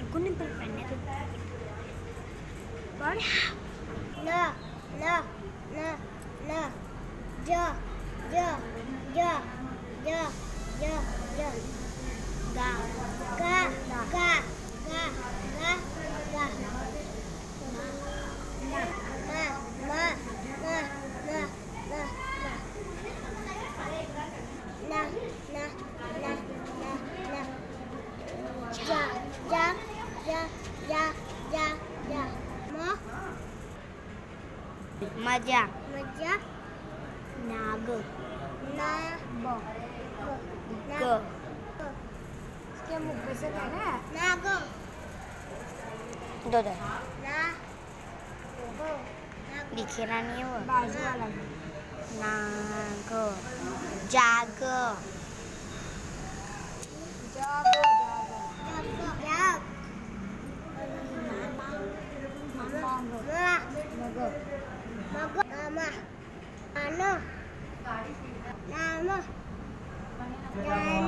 गुन पर पढ़ने को पढ़ ल ल ल ल ज ज ज ज ज ज Maja. Maja. Nago, Nago, Naga. Sekian muka besar ha? Naga. Dua dah. Naga. Dikiran ni apa? Baju lagi. Naga. Namo. Namo. Namo.